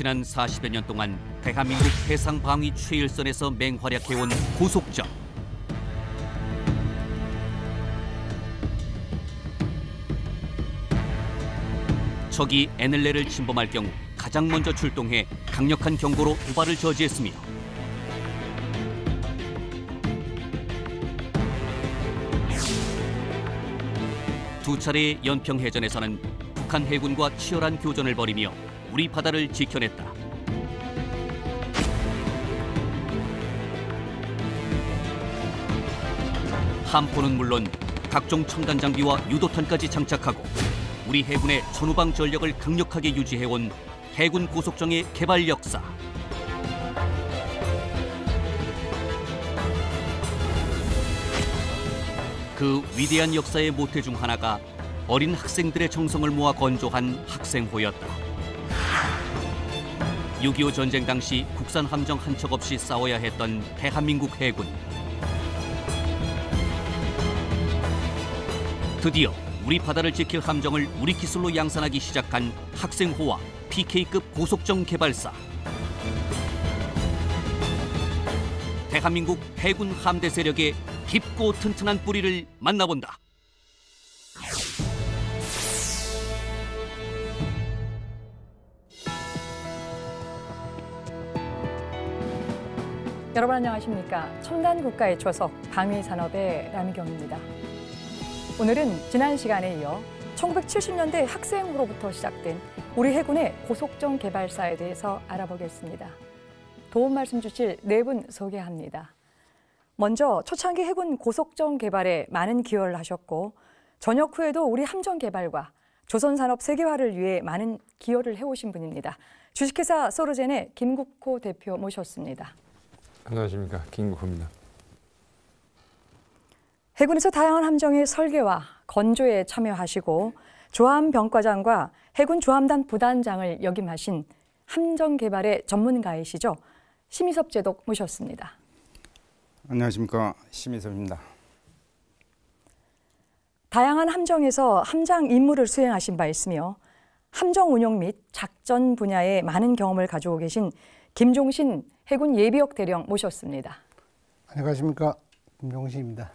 지난 40여 년 동안 대한민국 해상 방위 최일선에서 맹활약해온 고속정. 적이 NLL을 침범할 경우 가장 먼저 출동해 강력한 경고로 도발을 저지했으며 두 차례의 연평해전에서는 북한 해군과 치열한 교전을 벌이며 우리 바다를 지켜냈다. 함포는 물론 각종 첨단 장비와 유도탄까지 장착하고 우리 해군의 전후방 전력을 강력하게 유지해온 해군 고속정의 개발 역사. 그 위대한 역사의 모태 중 하나가 어린 학생들의 정성을 모아 건조한 학생호였다. 6.25 전쟁 당시 국산 함정 한 척 없이 싸워야 했던 대한민국 해군. 드디어 우리 바다를 지킬 함정을 우리 기술로 양산하기 시작한 학생호와 PK급 고속정 개발사. 대한민국 해군 함대 세력의 깊고 튼튼한 뿌리를 만나본다. 여러분 안녕하십니까? 첨단 국가의 초석 방위 산업의 남희경입니다. 오늘은 지난 시간에 이어 1970년대 학생으로부터 시작된 우리 해군의 고속정 개발사에 대해서 알아보겠습니다. 도움 말씀 주실 네 분 소개합니다. 먼저 초창기 해군 고속정 개발에 많은 기여를 하셨고 전역 후에도 우리 함정 개발과 조선 산업 세계화를 위해 많은 기여를 해오신 분입니다. 주식회사 소르젠의 김국호 대표 모셨습니다. 안녕하십니까 김국호입니다. 해군에서 다양한 함정의 설계와 건조에 참여하시고 조함 병과장과 해군 조함단 부단장을 역임하신 함정 개발의 전문가이시죠. 심희섭 제독 모셨습니다. 안녕하십니까 심희섭입니다. 다양한 함정에서 함장 임무를 수행하신 바 있으며 함정 운용 및 작전 분야에 많은 경험을 가지고 계신 김종신 해군 예비역 대령 모셨습니다. 안녕하십니까 김종신입니다.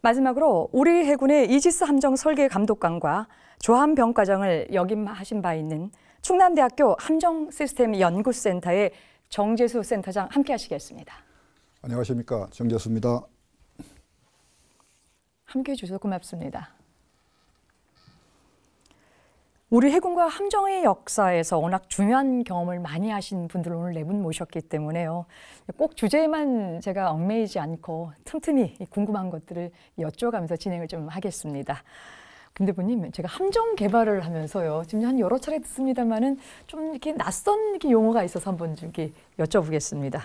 마지막으로 우리 해군의 이지스 함정 설계 감독관과 조함 병과장을 역임하신 바 있는 충남대학교 함정 시스템 연구센터의 정재수 센터장 함께 하시겠습니다. 안녕하십니까 정재수입니다. 함께 해 주셔서 고맙습니다. 우리 해군과 함정의 역사에서 워낙 중요한 경험을 많이 하신 분들 오늘 네 분 모셨기 때문에요. 꼭 주제에만 제가 얽매이지 않고 틈틈이 궁금한 것들을 여쭤가면서 진행을 좀 하겠습니다. 김대부님, 제가 함정 개발을 하면서요. 지금 한 여러 차례 듣습니다만은 좀 이렇게 낯선 이렇게 용어가 있어서 한번 좀 이렇게 여쭤보겠습니다.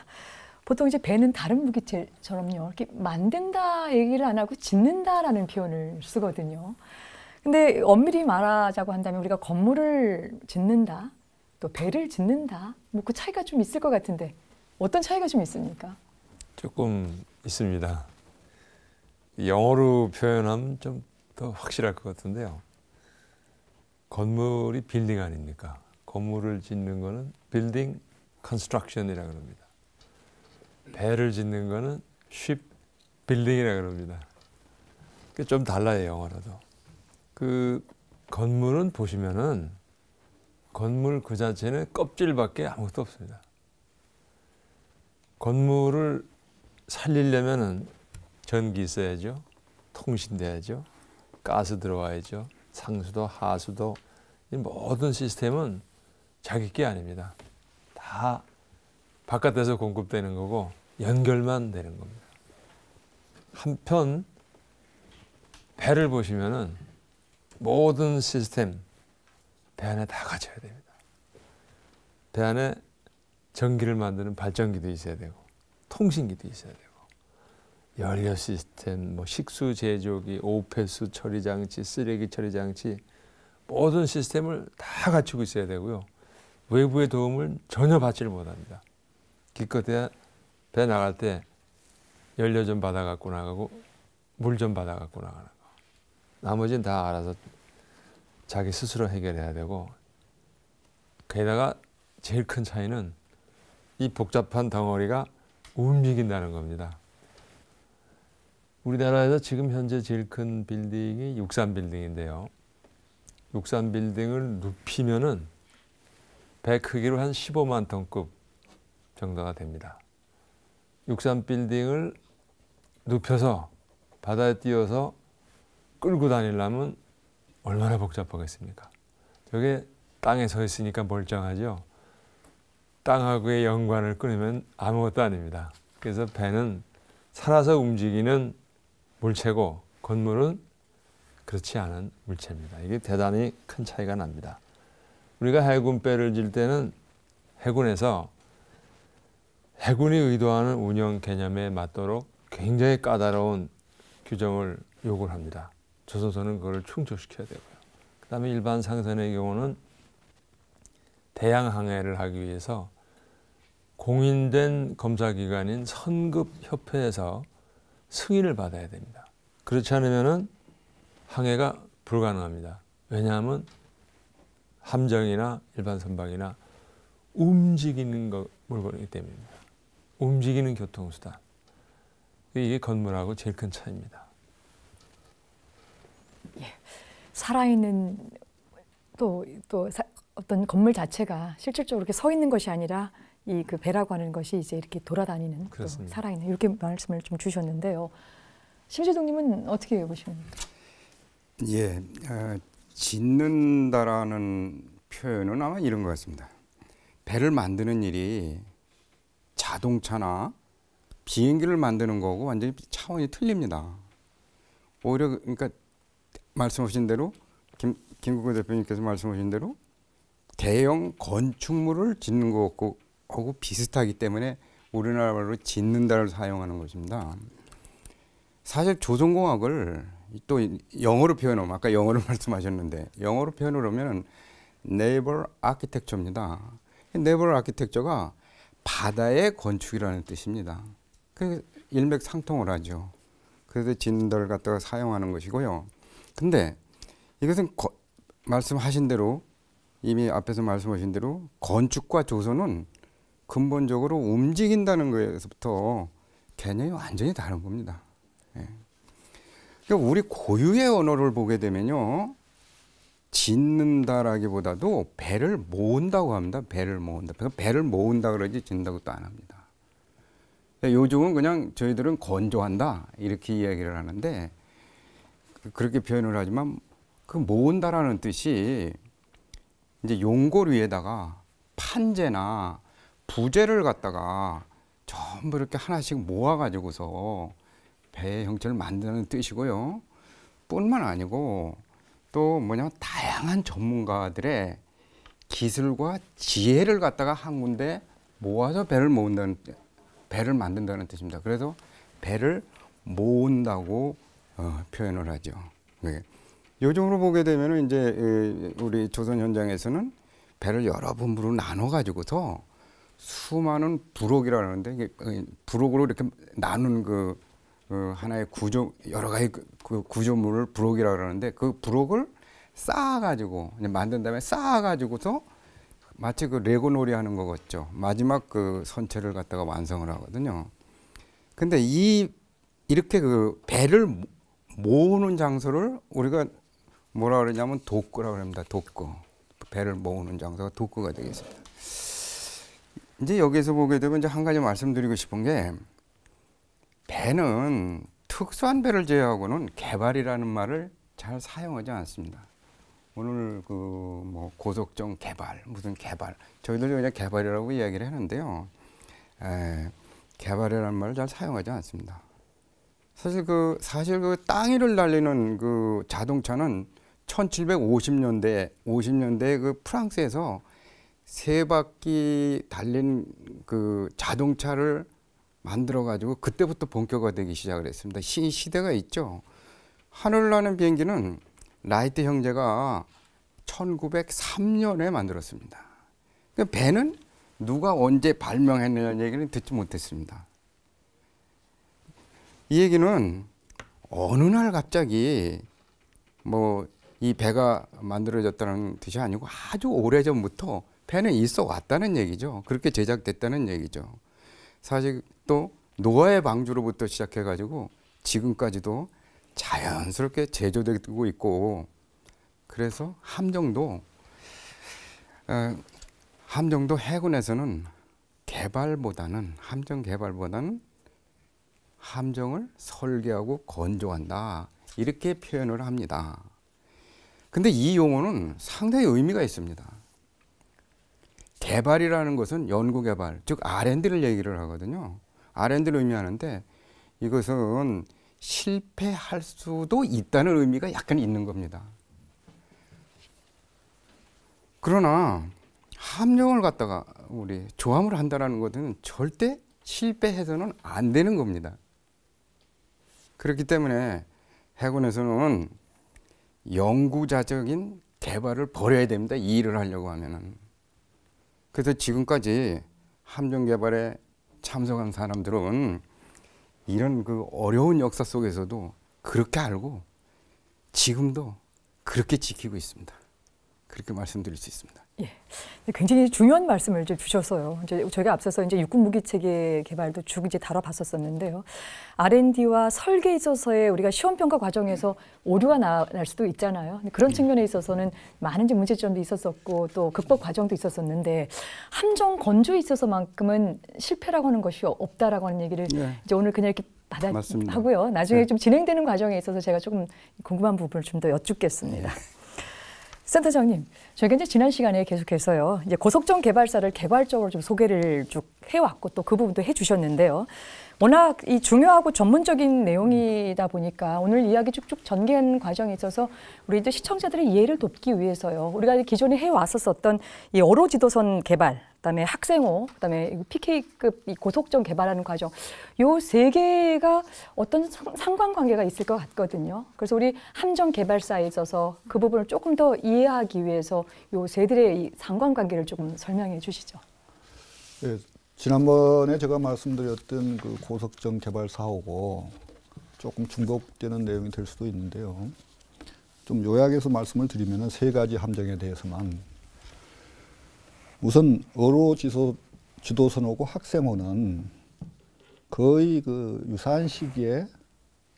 보통 이제 배는 다른 무기체처럼요. 이렇게 만든다 얘기를 안 하고 짓는다라는 표현을 쓰거든요. 근데 엄밀히 말하자고 한다면 우리가 건물을 짓는다, 또 배를 짓는다, 뭐 그 차이가 좀 있을 것 같은데 어떤 차이가 좀 있습니까? 조금 있습니다. 영어로 표현하면 좀 더 확실할 것 같은데요. 건물이 빌딩 아닙니까? 건물을 짓는 거는 building construction이라 그럽니다. 배를 짓는 거는 ship building이라 그럽니다. 좀 달라요, 영어로도. 그 건물은 보시면은 건물 그 자체는 껍질밖에 아무것도 없습니다. 건물을 살리려면은 전기 있어야죠. 통신 돼야죠. 가스 들어와야죠. 상수도 하수도 이 모든 시스템은 자기 게 아닙니다. 다 바깥에서 공급되는 거고 연결만 되는 겁니다. 한편 배를 보시면은 모든 시스템 배 안에 다 갖춰야 됩니다. 배 안에 전기를 만드는 발전기도 있어야 되고 통신기도 있어야 되고 연료 시스템, 뭐 식수 제조기, 오폐수 처리 장치, 쓰레기 처리 장치 모든 시스템을 다 갖추고 있어야 되고요. 외부의 도움을 전혀 받지를 못합니다. 기껏해야 배 나갈 때 연료 좀 받아 갖고 나가고 물 좀 받아 갖고 나가는 거. 나머지는 다 알아서 자기 스스로 해결해야 되고 게다가 제일 큰 차이는 이 복잡한 덩어리가 움직인다는 겁니다. 우리나라에서 지금 현재 제일 큰 빌딩이 63 빌딩인데요. 63 빌딩을 눕히면은 배 크기로 한 15만 톤급 정도가 됩니다. 63 빌딩을 눕혀서 바다에 띄워서 끌고 다니려면 얼마나 복잡하겠습니까? 저게 땅에 서 있으니까 멀쩡하죠. 땅하고의 연관을 끊으면 아무것도 아닙니다. 그래서 배는 살아서 움직이는 물체고 건물은 그렇지 않은 물체입니다. 이게 대단히 큰 차이가 납니다. 우리가 해군 배를 질 때는 해군에서 해군이 의도하는 운영 개념에 맞도록 굉장히 까다로운 규정을 요구를 합니다. 조선소는 그걸 충족시켜야 되고요. 그 다음에 일반 상선의 경우는 대양 항해를 하기 위해서 공인된 검사기관인 선급협회에서 승인을 받아야 됩니다. 그렇지 않으면 항해가 불가능합니다. 왜냐하면 함정이나 일반 선박이나 움직이는 거, 물건이기 때문입니다. 움직이는 교통수단. 이게 건물하고 제일 큰 차이입니다. 살아있는 또, 또 사, 어떤 건물 자체가 실질적으로 이렇게 서 있는 것이 아니라 이 그 배라고 하는 것이 이제 이렇게 돌아다니는. 살아있는 이렇게 말씀을 좀 주셨는데요. 심재동님은 어떻게 보십니까? 예, 어, 짓는다라는 표현은 아마 이런 것 같습니다. 배를 만드는 일이 자동차나 비행기를 만드는 거고 완전히 차원이 틀립니다. 오히려 그- 그러니까 말씀하신 대로 김 김국호 대표님께서 말씀하신 대로 대형 건축물을 짓는 것고 하고 비슷하기 때문에 우리나라로 짓는다를 사용하는 것입니다. 사실 조선공학을 또 영어로 표현하면 아까 영어를 말씀하셨는데 영어로 표현을 하면 네이버 아키텍처입니다. 네이버 아키텍처가 바다의 건축이라는 뜻입니다. 그 일맥상통을 하죠. 그래서 짓는다를 갖다가 사용하는 것이고요. 근데 이것은 거, 말씀하신 대로 이미 앞에서 말씀하신 대로 건축과 조선은 근본적으로 움직인다는 거에서부터 개념이 완전히 다른 겁니다. 예. 그러니까 우리 고유의 언어를 보게 되면요. 짓는다라기보다도 배를 모은다고 합니다. 배를 모은다. 배를 모은다 그러지 짓는다고 또 안 합니다. 요즘은 그냥 저희들은 건조한다 이렇게 이야기를 하는데 그- 그렇게 표현을 하지만 그 모은다라는 뜻이 이제 용골 위에다가 판재나 부재를 갖다가 전부 이렇게 하나씩 모아가지고서 배의 형체를 만드는 뜻이고요. 뿐만 아니고 또 뭐냐면 다양한 전문가들의 기술과 지혜를 갖다가 한 군데 모아서 배를 모은다는 뜻, 배를 만든다는 뜻입니다. 그래서 배를 모은다고 어, 표현을 하죠. 네. 요즘으로 보게 되면은 이제 에, 우리 조선 현장에서는 배를 여러 분부로 나눠 가지고서 수많은 부록이라 하는데 이게 어, 부록으로 이렇게 나눈 그 어, 하나의 구조 여러 가지 그, 그 구조물을 부록이라 그러는데 그 부록을 쌓아 가지고 만든 다음에 쌓아 가지고서 마치 그 레고 놀이 하는 거 같죠. 마지막 그 선체를 갖다가 완성을 하거든요. 근데 이 이렇게 그 배를 모- 모으는 장소를 우리가 뭐라 그러냐면 독구라고 합니다. 독구. 배를 모으는 장소가 독구가 되겠습니다. 이제 여기서 보게 되면 이제 한 가지 말씀드리고 싶은 게 배는 특수한 배를 제외하고는 개발이라는 말을 잘 사용하지 않습니다. 오늘 그 뭐 고속정 개발 무슨 개발 저희들 그냥 개발이라고 이야기를 하는데요. 에, 개발이라는 말을 잘 사용하지 않습니다. 사실 그 사실 그 땅위를 달리는 그 자동차는 1750년대 50년대 그 프랑스에서 세 바퀴 달린 그 자동차를 만들어 가지고 그때부터 본격화되기 시작을 했습니다. 시 시대가 있죠. 하늘 나는 비행기는 라이트 형제가 1903년에 만들었습니다. 그 배는 누가 언제 발명했느냐는 얘기는 듣지 못했습니다. 이 얘기는 어느 날 갑자기 뭐 이 배가 만들어졌다는 뜻이 아니고 아주 오래 전부터 배는 있어 왔다는 얘기죠. 그렇게 제작됐다는 얘기죠. 사실 또 노아의 방주로부터 시작해 가지고 지금까지도 자연스럽게 제조되고 있고 그래서 함정도 어, 함정도 해군에서는 개발보다는 함정 개발보다는 함정을 설계하고 건조한다 이렇게 표현을 합니다. 근데 이 용어는 상당히 의미가 있습니다. 개발이라는 것은 연구 개발, 즉 R&D를 얘기를 하거든요. R&D를 의미하는데 이것은 실패할 수도 있다는 의미가 약간 있는 겁니다. 그러나 함정을 갖다가 우리 조함을 한다는 것은 절대 실패해서는 안 되는 겁니다. 그렇기 때문에 해군에서는 영구자적인 개발을 벌여야 됩니다. 이 일을 하려고 하면은. 그래서 지금까지 함정 개발에 참석한 사람들은 이런 그 어려운 역사 속에서도 그렇게 알고 지금도 그렇게 지키고 있습니다. 그렇게 말씀드릴 수 있습니다. 굉장히 중요한 말씀을 이제 주셔서요. 이제 저희가 앞서서 이제 육군 무기 체계 개발도 쭉 이제 다뤄봤었었는데요. R&D와 설계에 있어서의 우리가 시험 평가 과정에서 오류가 나, 날 수도 있잖아요. 그런 측면에 있어서는 많은 이제 문제점도 있었었고 또 극복 과정도 있었었는데 함정 건조에 있어서만큼은 실패라고 하는 것이 없다라고 하는 얘기를 네. 이제 오늘 그냥 이렇게 받아 맞습니다. 하고요. 나중에 네. 좀 진행되는 과정에 있어서 제가 조금 궁금한 부분을 좀 더 여쭙겠습니다. 네. 센터장님, 저희가 이제 지난 시간에 계속해서요, 이제 고속정 개발사를 개발적으로 좀 소개를 쭉 해왔고 또 그 부분도 해주셨는데요. 워낙 이 중요하고 전문적인 내용이다 보니까 오늘 이야기 쭉쭉 전개한 과정에 있어서 우리 이제 시청자들의 이해를 돕기 위해서요. 우리가 기존에 해왔었었던 이 어로 지도선 개발, 그다음에 학생호, 그다음에 PK급 이 고속정 개발하는 과정, 요 세 개가 어떤 상- 상관관계가 있을 것 같거든요. 그래서 우리 함정 개발사에 있어서 그 부분을 조금 더 이해하기 위해서 요 세들의 이 상관관계를 조금 설명해 주시죠. 예, 지난번에 제가 말씀드렸던 그 고속정 개발 사업고 조금 중복되는 내용이 될 수도 있는데요. 좀 요약해서 말씀을 드리면 세 가지 함정에 대해서만 우선 어로 지도, 지도선하고 학생호는 거의 그 유사한 시기에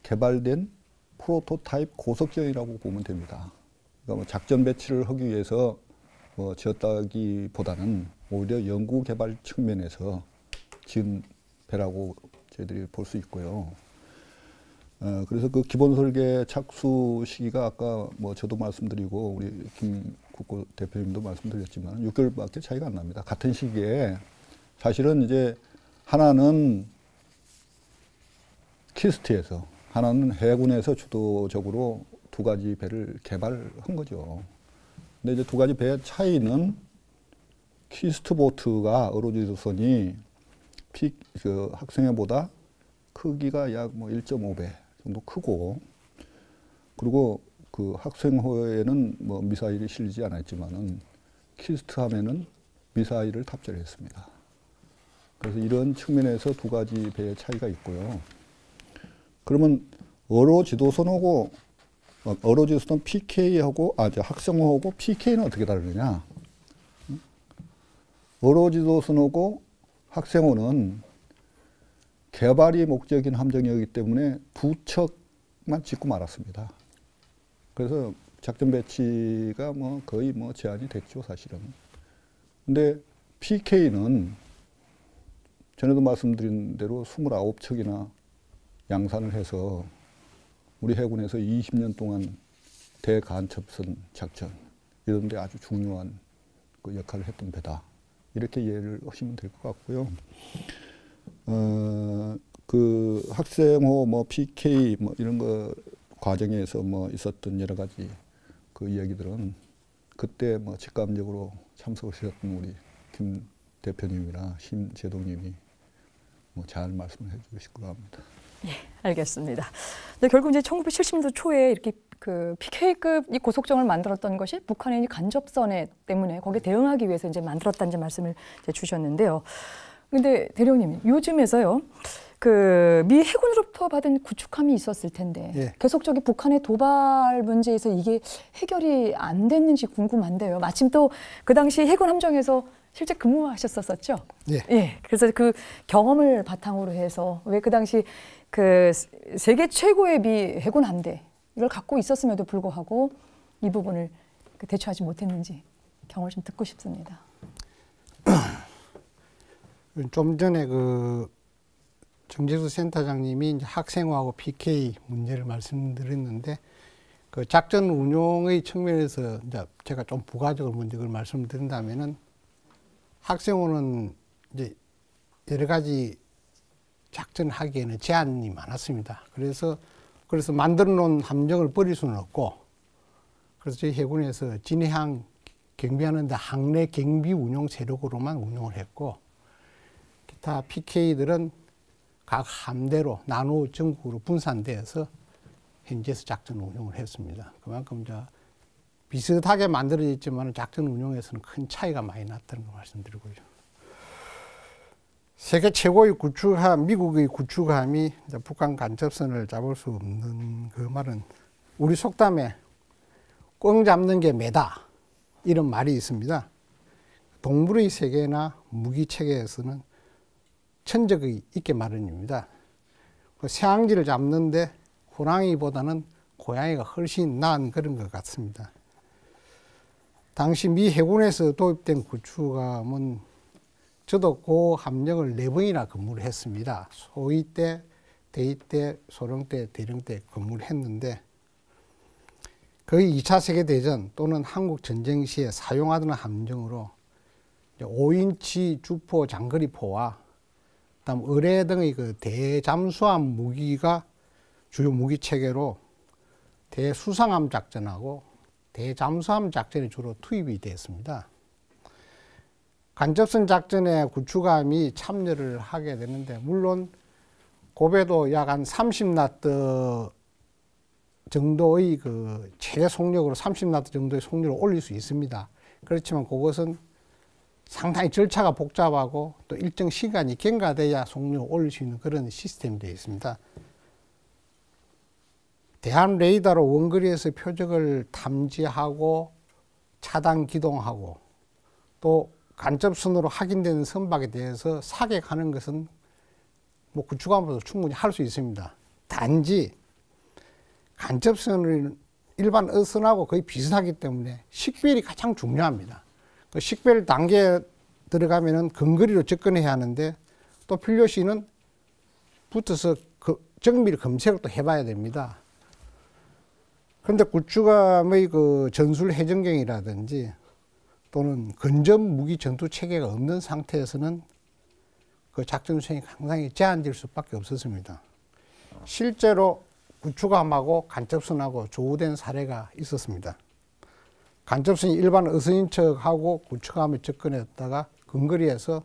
개발된 프로토타입 고속정이라고 보면 됩니다. 그러니까 뭐 작전 배치를 하기 위해서 뭐 지었다기보다는 오히려 연구 개발 측면에서 지은 배라고 저희들이 볼 수 있고요. 어, 그래서 그 기본 설계 착수 시기가 아까 뭐 저도 말씀드리고 우리 김 국고 대표님도 말씀드렸지만 6개월밖에 차이가 안 납니다. 같은 시기에 사실은 이제 하나는 키스트에서 하나는 해군에서 주도적으로 두 가지 배를 개발한 거죠. 근데 이제 두 가지 배의 차이는 KIST boat가 어로지도선이 P, 그 학생호보다 크기가 약 뭐 1.5배 정도 크고 그리고 그 학생호에는 뭐 미사일이 실리지 않았지만은 KIST 함에는 미사일을 탑재를 했습니다. 그래서 이런 측면에서 두 가지 배의 차이가 있고요. 그러면 어로 지도선하고 어, 어로 지도선 PK하고 아, 저 학생호하고 PK는 어떻게 다르느냐? 어로 지도선하고 학생호는 개발이 목적인 함정이었기 때문에 두 척만 짓고 말았습니다. 그래서 작전 배치가 뭐 거의 뭐 제한이 됐죠, 사실은. 근데 PK는 전에도 말씀드린 대로 29척이나 양산을 해서 우리 해군에서 20년 동안 대간첩선 작전 이런 데 아주 중요한 그 역할을 했던 배다. 이렇게 이해를 하시면 될 것 같고요. 어, 그 학생호 뭐 PK 뭐 이런 거 과정에서 뭐 있었던 여러 가지 그 이야기들은 그때 뭐 직감적으로 참석하셨던 우리 김 대표님이나 심재동님이 뭐 잘 말씀을 해주실 것 같습니다. 알겠습니다. 근데 결국 이제 1970년대 초에 이렇게 그 PK급 이 고속정을 만들었던 것이 북한의 이 간접선에 때문에 거기에 대응하기 위해서 이제 만들었다는 말씀을 이제 주셨는데요. 근데 대령님 요즘에서요. 그 미 해군으로부터 받은 구축함이 있었을 텐데 예. 계속적인 북한의 도발 문제에서 이게 해결이 안 됐는지 궁금한데요. 마침 또 그 당시 해군 함정에서 실제 근무하셨었었죠. 예. 예. 그래서 그 경험을 바탕으로 해서 왜 그 당시 그 세계 최고의 미 해군 함대 이걸 갖고 있었음에도 불구하고 이 부분을 그 대처하지 못했는지 경험을 좀 듣고 싶습니다. 좀 전에 그 정재수 센터장님이 이제 학생호하고 PK 문제를 말씀드렸는데 그 작전 운용의 측면에서 이제 제가 좀 부가적으로 그걸 말씀드린다면은 학생호는 이제 여러 가지 작전을 하기에는 제한이 많았습니다. 그래서 그래서 만들어 놓은 함정을 버릴 수는 없고 그래서 저희 해군에서 진해항 경비하는데 항내 경비 운용 세력으로만 운용을 했고 기타 PK들은 각 함대로 나누어 전국으로 분산되어서 현지에서 작전 운용을 했습니다. 그만큼 이제 비슷하게 만들어졌지만 작전 운용에서는 큰 차이가 많이 났다는 걸 말씀드리고요. 세계 최고의 구축함, 미국의 구축함이 북한 간접선을 잡을 수 없는 그 말은 우리 속담에 꽝 잡는 게 매다 이런 말이 있습니다. 동물의 세계나 무기 체계에서는 천적이 있게 마련입니다. 그 새앙지를 잡는데 호랑이보다는 고양이가 훨씬 나은 그런 것 같습니다. 당시 미 해군에서 도입된 구축함은 저도 고 함정을 네 번이나 근무를 했습니다. 소위 때, 대위 때, 소령 때, 대령 때 근무를 했는데 거의 2차 세계대전 또는 한국 전쟁 시에 사용하던 함정으로 5인치 주포 장거리포와 그 다음 의뢰 등의 그 대잠수함 무기가 주요 무기 체계로 대수상함 작전하고 대잠수함 작전이 주로 투입이 됐습니다. 간접선 작전에 구축함이 참여를 하게 되는데 물론 고배도 약 한 30나트 정도의 그 최대 속력으로 30나트 정도의 속력을 올릴 수 있습니다. 그렇지만 그것은 상당히 절차가 복잡하고 또 일정 시간이 경과돼야 속력을 올릴 수 있는 그런 시스템이 되어 있습니다. 대한 레이더로 원거리에서 표적을 탐지하고 차단 기동하고 또 간접선으로 확인되는 선박에 대해서 사격하는 것은 뭐 구축함으로도 충분히 할 수 있습니다. 단지 간접선을 일반 어선하고 거의 비슷하기 때문에 식별이 가장 중요합니다. 그 식별 단계에 들어가면은 근거리로 접근해야 하는데 또 필요시는 붙어서 그 정밀 검색을 또 해봐야 됩니다. 그런데 구축함의 그 전술 해전경이라든지 또는 근접 무기 전투 체계가 없는 상태에서는 그 작전 수행이 상당히 제한될 수밖에 없었습니다. 실제로 구축함하고 간접선하고 조우된 사례가 있었습니다. 간접선이 일반 어선인 척하고 구축함에 접근했다가 근거리에서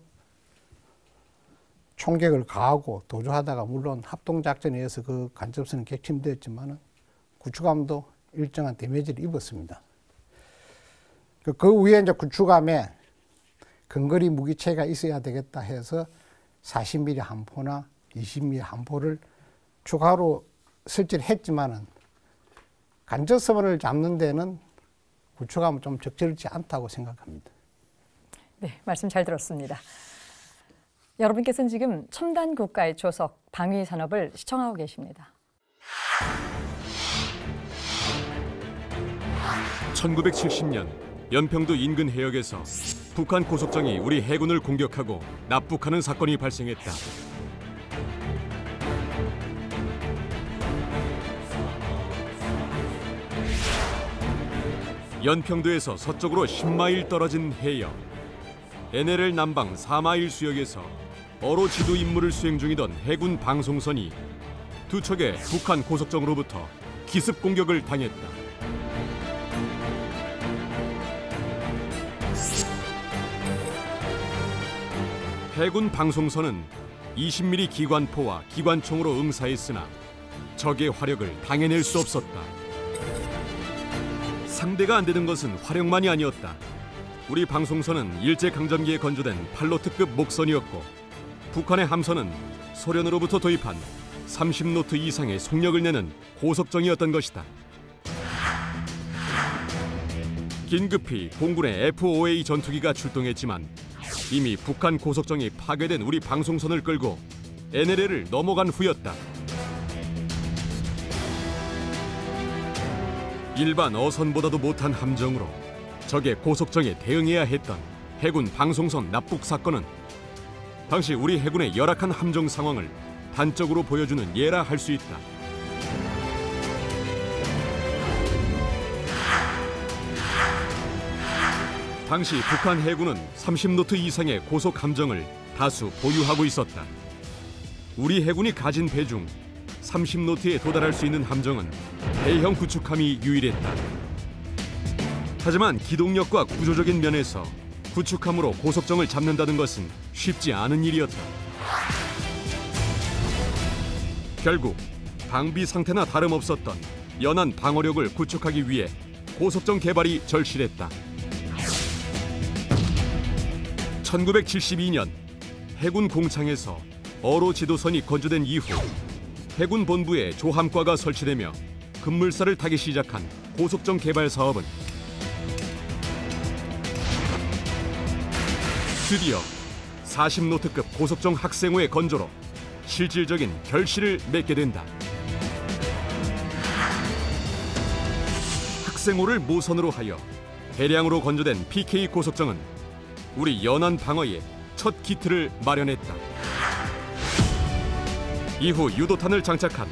총격을 가하고 도주하다가 물론 합동작전에 의해서 그 간접선은 객침되었지만 구축함도 일정한 데미지를 입었습니다. 그, 그 위에 이제 구축함에 근거리 무기체가 있어야 되겠다 해서 40mm 함포나 20mm 함포를 추가로 설치를 했지만은 간접선을 잡는 데는 구축함은 좀 적절치 않다고 생각합니다. 네, 말씀 잘 들었습니다. 여러분께서는 지금 첨단 국가의 조석 방위 산업을 시청하고 계십니다. 1970년 연평도 인근 해역에서 북한 고속정이 우리 해군을 공격하고 납북하는 사건이 발생했다. 연평도에서 서쪽으로 10마일 떨어진 해역. NLL 남방 4마일 수역에서 어로 지도 임무를 수행 중이던 해군 방송선이 두 척의 북한 고속정으로부터 기습 공격을 당했다. 해군 방송선은 20mm 기관포와 기관총으로 응사했으나 적의 화력을 당해낼 수 없었다. 상대가 안 되는 것은 화력만이 아니었다. 우리 방송선은 일제 강점기에 건조된 팔로트급 목선이었고 북한의 함선은 소련으로부터 도입한 30노트 이상의 속력을 내는 고속정이었던 것이다. 긴급히 공군의 F-5A 전투기가 출동했지만 이미 북한 고속정이 파괴된 우리 방송선을 끌고 NLL을 넘어간 후였다. 일반 어선보다도 못한 함정으로 적의 고속정에 대응해야 했던 해군 방송선 납북 사건은 당시 우리 해군의 열악한 함정 상황을 단적으로 보여주는 예라 할 수 있다. 당시 북한 해군은 30노트 이상의 고속 함정을 다수 보유하고 있었다. 우리 해군이 가진 배 중 30노트에 도달할 수 있는 함정은 대형 구축함이 유일했다. 하지만 기동력과 구조적인 면에서 구축함으로 고속정을 잡는다는 것은 쉽지 않은 일이었다. 결국 방비 상태나 다름없었던 연안 방어력을 구축하기 위해 고속정 개발이 절실했다. 1972년 해군 공창에서 어로 지도선이 건조된 이후 해군 본부에 조함과가 설치되며 급물살을 타기 시작한 고속정 개발 사업은 드디어 40노트급 고속정 학생호의 건조로 실질적인 결실을 맺게 된다. 학생호를 모선으로 하여 대량으로 건조된 PK 고속정은 우리 연안 방어에 첫 기틀을 마련했다. 이후 유도탄을 장착한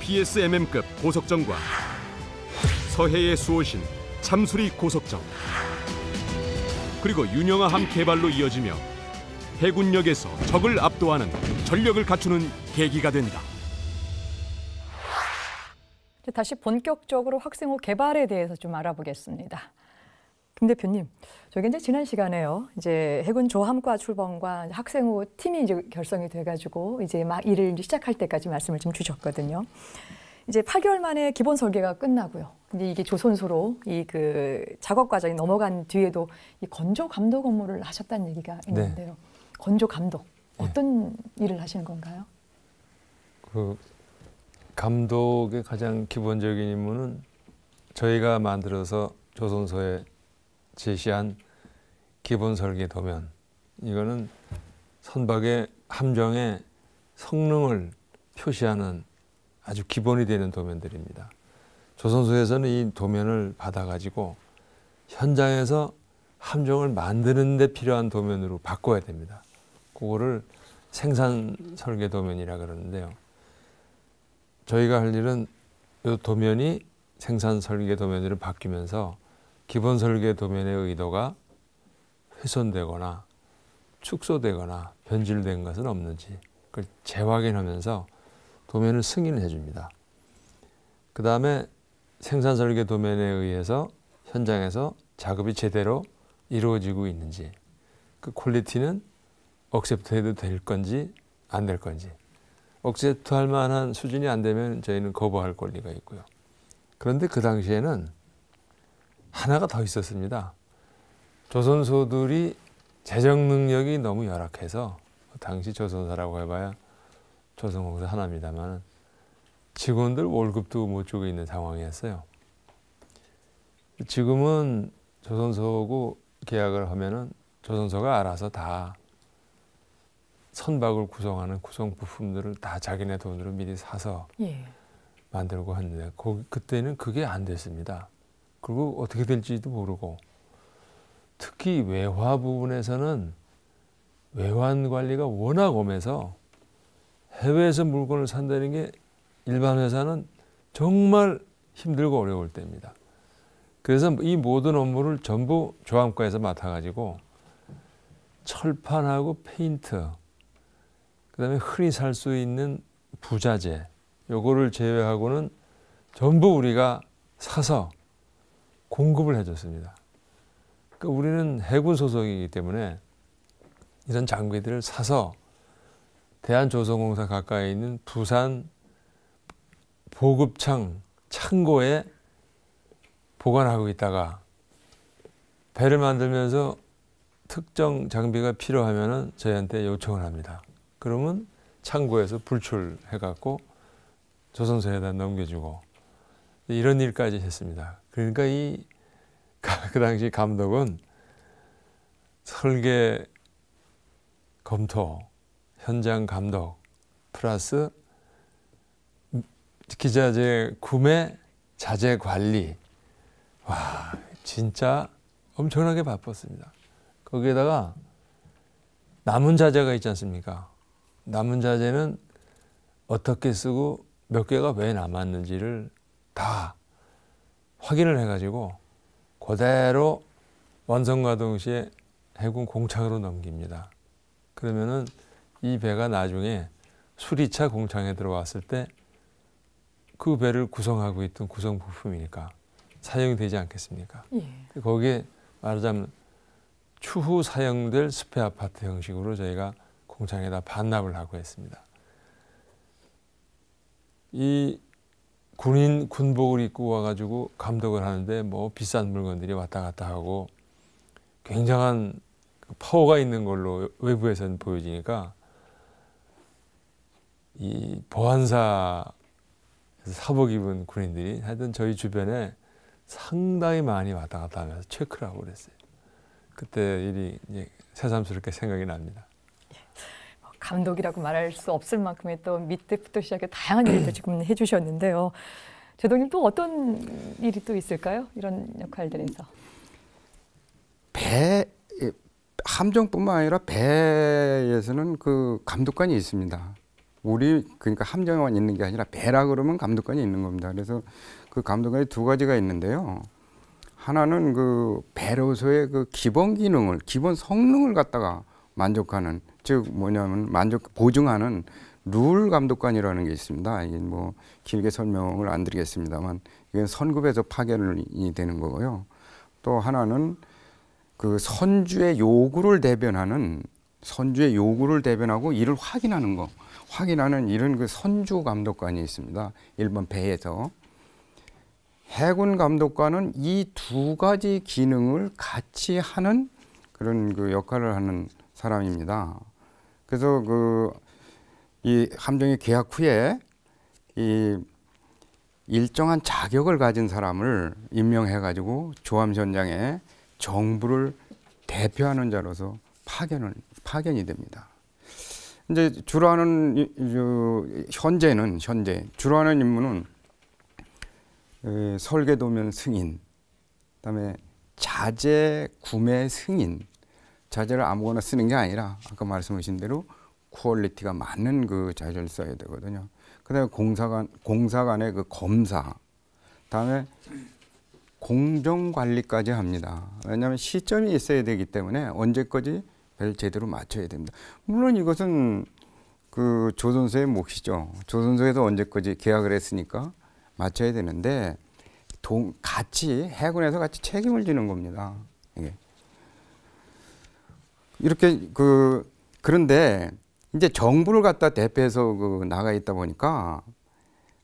PSMM급 고속정과 서해의 수호신 참수리 고속정 그리고 윤영아함 개발로 이어지며 해군력에서 적을 압도하는 전력을 갖추는 계기가 된다. 다시 본격적으로 학생호 개발에 대해서 좀 알아보겠습니다. 김 대표님, 저기 이제 지난 시간에요. 이제 해군 조함과 출범과 학생호 팀이 이제 결성이 돼가지고 이제 막 일을 시작할 때까지 말씀을 좀 주셨거든요. 이제 8개월 만에 기본 설계가 끝나고요. 근데 이게 조선소로 이 그 작업 과정이 넘어간 뒤에도 이 건조 감독 업무를 하셨다는 얘기가 있는데요. 건조 감독 어떤 일을 하시는 건가요? 그 감독의 가장 기본적인 임무는 저희가 만들어서 조선소에 제시한 기본 설계 도면 이거는 선박의 함정의 성능을 표시하는 아주 기본이 되는 도면들입니다. 조선소에서는 이 도면을 받아가지고 현장에서 함정을 만드는 데 필요한 도면으로 바꿔야 됩니다. 그거를 생산 설계 도면이라 그러는데요. 저희가 할 일은 이 도면이 생산 설계 도면으로 바뀌면서 기본 설계 도면의 의도가 훼손되거나 축소되거나 변질된 것은 없는지 그걸 재확인하면서 도면을 승인해 줍니다. 그 다음에 생산 설계 도면에 의해서 현장에서 작업이 제대로 이루어지고 있는지 그 quality는 accept 해도 될 건지 안 될 건지 accept 할 만한 수준이 안 되면 저희는 거부할 권리가 있고요. 그런데 그 당시에는 하나가 더 있었습니다. 조선소들이 재정 능력이 너무 열악해서 당시 조선사라고 해봐야 조선공사 하나입니다만 직원들 월급도 못 주고 있는 상황이었어요. 지금은 조선소하고 계약을 하면은 조선소가 알아서 다 선박을 구성하는 구성 부품들을 다 자기네 돈으로 미리 사서 예. 만들고 했는데 그, 그때는 그게 안 됐습니다. 그리고 어떻게 될지도 모르고 특히 외화 부분에서는 외환 관리가 워낙 엄해서 해외에서 물건을 산다는 게 일반 회사는 정말 힘들고 어려울 때입니다. 그래서 이 모든 업무를 전부 조합과에서 맡아가지고 철판하고 페인트, 그 다음에 흔히 살 수 있는 부자재, 요거를 제외하고는 전부 우리가 사서 공급을 해줬습니다. 그러니까 우리는 해군 소속이기 때문에 이런 장비들을 사서 대한조선공사 가까이 있는 부산 보급창 창고에 보관하고 있다가 배를 만들면서 특정 장비가 필요하면은 저희한테 요청을 합니다. 그러면 창고에서 불출해 갖고 조선소에다 넘겨주고 이런 일까지 했습니다. 그러니까 이 그 당시 감독은 설계 검토, 현장 감독 플러스 기자재 구매, 자재 관리 와 진짜 엄청나게 바빴습니다. 거기에다가 남은 자재가 있지 않습니까? 남은 자재는 어떻게 쓰고 몇 개가 왜 남았는지를 다 확인을 해가지고 그대로 완성과 동시에 해군 공창으로 넘깁니다. 그러면은 이 배가 나중에 수리차 공창에 들어왔을 때 그 배를 구성하고 있던 구성 부품이니까 사용이 되지 않겠습니까? 예. 거기에 말하자면 추후 사용될 스페어 파트 형식으로 저희가 공장에다 반납을 하고 했습니다. 이 군인 군복을 입고 와가지고 감독을 하는데 뭐 비싼 물건들이 왔다 갔다 하고 굉장한 그 파워가 있는 걸로 외부에서는 보여지니까 이 보안사 사복 입은 군인들이 하여튼 저희 주변에 상당히 많이 왔다 갔다 하면서 체크를 하고 그랬어요. 그때 일이 이제 새삼스럽게 생각이 납니다. 감독이라고 말할 수 없을 만큼의 또 밑에부터 시작해 다양한 일도 지금 해주셨는데요. 제동님 또 어떤 일이 또 있을까요? 이런 역할들에서. 배 함정뿐만 아니라 배에서는 그 감독관이 있습니다. 우리 그러니까 함정만 있는 게 아니라 배라 그러면 감독관이 있는 겁니다. 그래서 그 감독관이 두 가지가 있는데요. 하나는 그 배로서의 그 기본 기능을 기본 성능을 갖다가 만족하는 즉 뭐냐면 만족 보증하는 룰 감독관이라는 게 있습니다. 이게 뭐 길게 설명을 안 드리겠습니다만 이건 선급에서 파견이 되는 거고요. 또 하나는 그 선주의 요구를 대변하는 선주의 요구를 대변하고 이를 확인하는 거 확인하는 이런 그 선주 감독관이 있습니다. 일본 배에서 해군 감독관은 이 두 가지 기능을 같이 하는 그런 그 역할을 하는 사람입니다. 그래서 그 이 함정이 계약 후에 이 일정한 자격을 가진 사람을 임명해 가지고 조함 현장에 정부를 대표하는 자로서 파견을 파견이 됩니다. 이제 주로 하는 현재는 현재 주로 하는 임무는 에, 설계도면 승인, 그다음에 자재 구매 승인, 자재를 아무거나 쓰는 게 아니라 아까 말씀하신 대로 quality가 맞는 그 자재를 써야 되거든요. 그다음에 공사관 공사관의 그 검사, 다음에 공정 관리까지 합니다. 왜냐하면 시점이 있어야 되기 때문에 언제까지 별 제대로 맞춰야 됩니다. 물론 이것은 그 조선소의 몫이죠. 조선소에서 언제까지 계약을 했으니까 맞춰야 되는데 동, 같이 해군에서 같이 책임을 지는 겁니다. 이렇게 그 그런데 이제 정부를 갖다 대표해서 그 나가 있다 보니까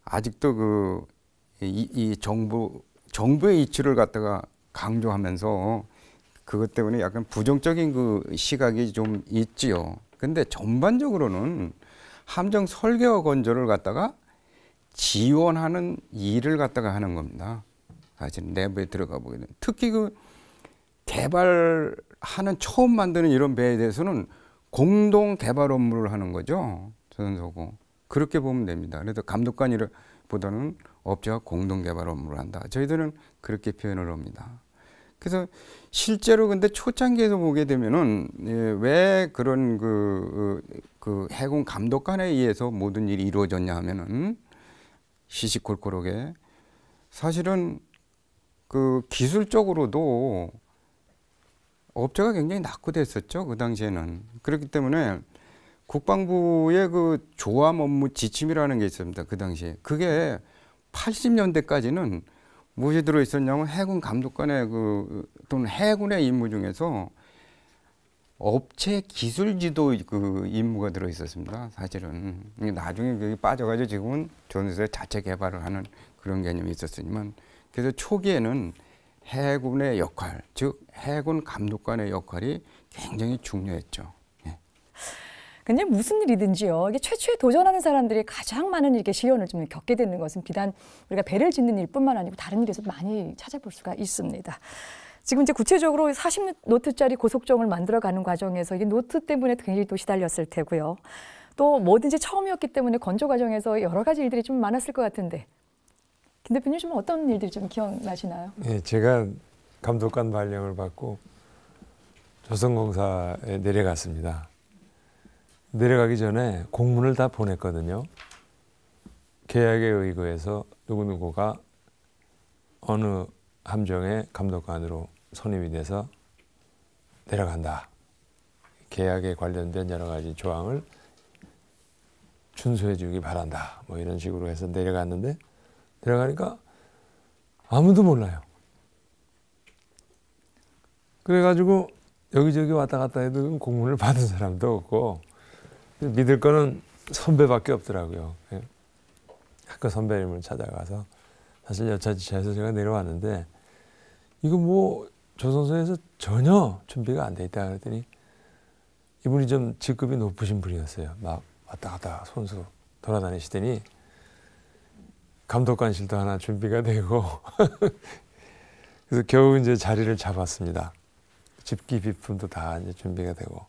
아직도 그 이, 이 정부 정부의 이치를 갖다가 강조하면서 그것 때문에 약간 부정적인 그 시각이 좀 있지요. 근데 전반적으로는 함정 설계와 건조를 갖다가 지원하는 일을 갖다가 하는 겁니다. 사실 내부에 들어가 보게 되면 특히 그 개발 하는 처음 만드는 이런 배에 대해서는 공동 개발 업무를 하는 거죠. 조선소고 그렇게 보면 됩니다. 그래서 감독관이보다는 업체가 공동 개발 업무를 한다. 저희들은 그렇게 표현을 합니다. 그래서 실제로 근데 초창기에서 보게 되면은 예, 왜 그런 그, 그 해군 감독관에 의해서 모든 일이 이루어졌냐 하면은 시시콜콜하게 사실은 그 기술적으로도 업체가 굉장히 낙후됐었죠. 그 당시에는. 그렇기 때문에 국방부의 그 조함 업무 지침이라는 게 있습니다. 그 당시에. 그게 80년대까지는 무엇이 들어 있었냐면 해군 감독관의 그 또는 해군의 임무 중에서 업체 기술 지도 그 임무가 들어 있었습니다. 사실은 나중에 그게 빠져가지고 지금은 전술의 자체 개발을 하는 그런 개념이 있었지만 그래서 초기에는 해군의 역할, 즉 해군 감독관의 역할이 굉장히 중요했죠. 예. 근데 무슨 일이든지요. 이게 최초에 도전하는 사람들이 가장 많은 이렇게 시련을 좀 겪게 되는 것은 비단 우리가 배를 짓는 일뿐만 아니고 다른 일에서 많이 찾아볼 수가 있습니다. 지금 이제 구체적으로 40노트짜리 고속정을 만들어가는 과정에서 이게 노트 때문에 굉장히 또 시달렸을 테고요. 또 뭐든지 처음이었기 때문에 건조 과정에서 여러 가지 일들이 좀 많았을 것 같은데 김 대표님 좀 어떤 일들이 좀 기억나시나요? 예, 제가 감독관 발령을 받고 조선공사에 내려갔습니다. 내려가기 전에 공문을 다 보냈거든요. 계약에 의거해서 누구누구가 어느 함정의 감독관으로 선임이 돼서 내려간다. 계약에 관련된 여러 가지 조항을 준수해 주기 바란다. 뭐 이런 식으로 해서 내려갔는데 내려가니까 아무도 몰라요. 그래가지고 여기저기 왔다 갔다 해도 공문을 받은 사람도 없고 믿을 거는 선배밖에 없더라고요. 예. 학교 선배님을 찾아가서 사실 여차지차해서 제가 내려왔는데 이거 뭐 조선소에서 전혀 준비가 안 돼 있다 그랬더니 이분이 좀 직급이 높으신 분이었어요. 막 왔다 갔다 손수 돌아다니시더니 감독관실도 하나 준비가 되고 그래서 겨우 이제 자리를 잡았습니다. 집기 비품도 다 이제 준비가 되고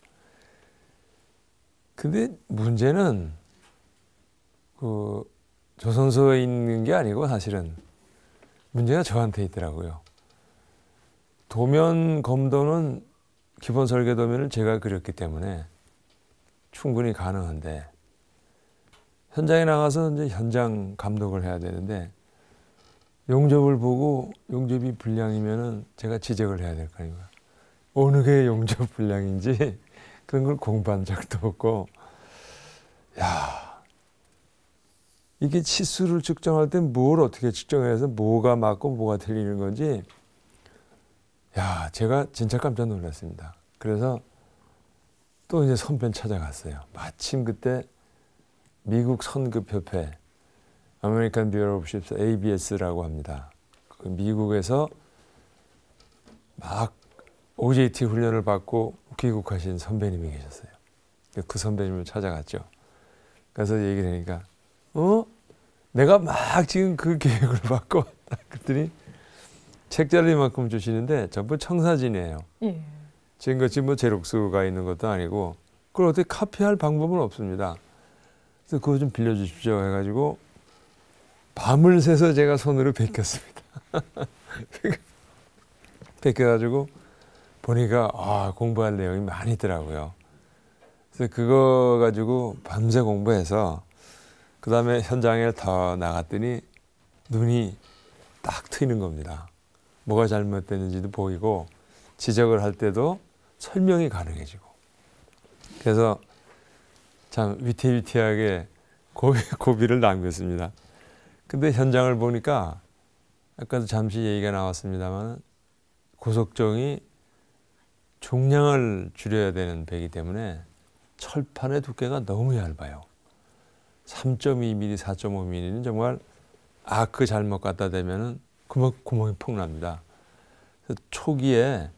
근데 문제는 그 조선소에 있는 게 아니고 사실은 문제가 저한테 있더라고요. 도면 검도는 기본 설계 도면을 제가 그렸기 때문에 충분히 가능한데 현장에 나가서 이제 현장 감독을 해야 되는데 용접을 보고 용접이 불량이면은 제가 지적을 해야 될 거 아닙니까? 어느 게 용접 불량인지 그런 걸 공부한 적도 없고 야 이게 치수를 측정할 때 뭘 어떻게 측정해서 뭐가 맞고 뭐가 틀리는 건지 야 제가 진짜 깜짝 놀랐습니다. 그래서 또 이제 선변 찾아갔어요. 마침 그때 미국 선급협회 American Bureau of Ships ABS라고 합니다. 그 미국에서 막 OJT 훈련을 받고 귀국하신 선배님이 계셨어요. 그 선배님을 찾아갔죠. 그래서 얘기를 하니까 어? 내가 막 지금 그 계획을 받고 왔다. 그랬더니 책자를 이만큼 주시는데 전부 청사진이에요. 예. 지금같이 뭐 제록스가 있는 것도 아니고 그걸 어떻게 카피할 방법은 없습니다. 그래서 그거 좀 빌려주십시오 해가지고 밤을 새서 제가 손으로 베꼈습니다. 베껴가지고 보니까 아 공부할 내용이 많이 있더라고요. 그래서 그거 가지고 밤새 공부해서 그 다음에 현장에 더 나갔더니 눈이 딱 트이는 겁니다. 뭐가 잘못됐는지도 보이고 지적을 할 때도 설명이 가능해지고 그래서 참 위태위태하게 고비, 고비를 남겼습니다. 근데 현장을 보니까 아까도 잠시 얘기가 나왔습니다만 고속정이 중량을 줄여야 되는 배이기 때문에 철판의 두께가 너무 얇아요. 3.2mm, 4.5mm는 정말 아크 잘못 갖다 대면은 구멍, 구멍이 폭 납니다. 초기에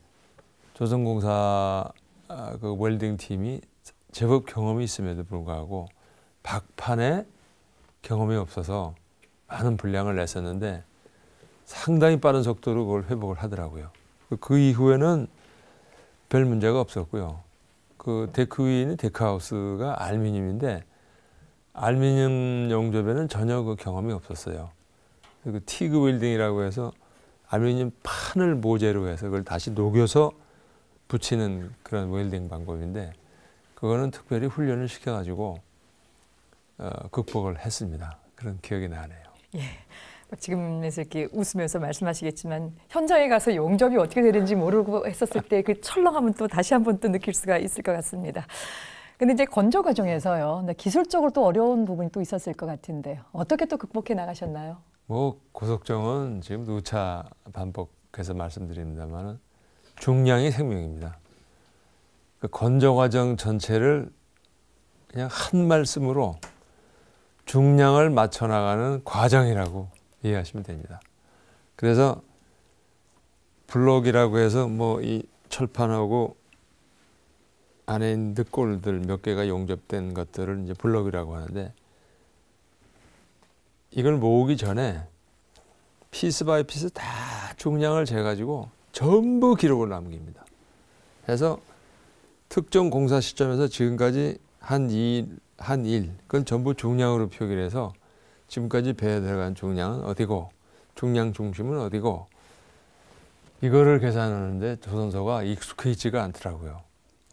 조선공사 아, 그 welding 팀이 제법 경험이 있음에도 불구하고 박판에 경험이 없어서 많은 불량을 냈었는데 상당히 빠른 속도로 그걸 회복을 하더라고요. 그 이후에는 별 문제가 없었고요. 그 deck 있는 deckhouse가 알루미늄인데 알루미늄 용접에는 전혀 그 경험이 없었어요. 그 TIG welding이라고 해서 알루미늄 판을 모재로 해서 그걸 다시 녹여서 붙이는 그런 웰딩 방법인데 그거는 특별히 훈련을 시켜가지고 어, 극복을 했습니다. 그런 기억이 나네요. 예. 지금에서 이렇게 웃으면서 말씀하시겠지만 현장에 가서 용접이 어떻게 되는지 모르고 했었을 때 그 철렁함은 또 다시 한번 또 느낄 수가 있을 것 같습니다. 근데 이제 건조 과정에서요. 기술적으로 또 어려운 부분이 또 있었을 것 같은데요. 어떻게 또 극복해 나가셨나요? 뭐 고속정은 지금 누차 반복해서 말씀드립니다만은 중량이 생명입니다. 그 건조 과정 전체를 그냥 한 말씀으로 중량을 맞춰 나가는 과정이라고 이해하시면 됩니다. 그래서 블록이라고 해서 뭐 이 철판하고 안에 있는 늑골들 몇 개가 용접된 것들을 이제 블록이라고 하는데 이걸 모으기 전에 piece by piece 다 중량을 재가지고 전부 기록을 남깁니다. 그래서 특정 공사 시점에서 지금까지 한 일, 한 일, 그건 전부 중량으로 표기를 해서 지금까지 배에 들어간 중량은 어디고, 중량 중심은 어디고, 이거를 계산하는데 조선소가 익숙해지가 않더라고요.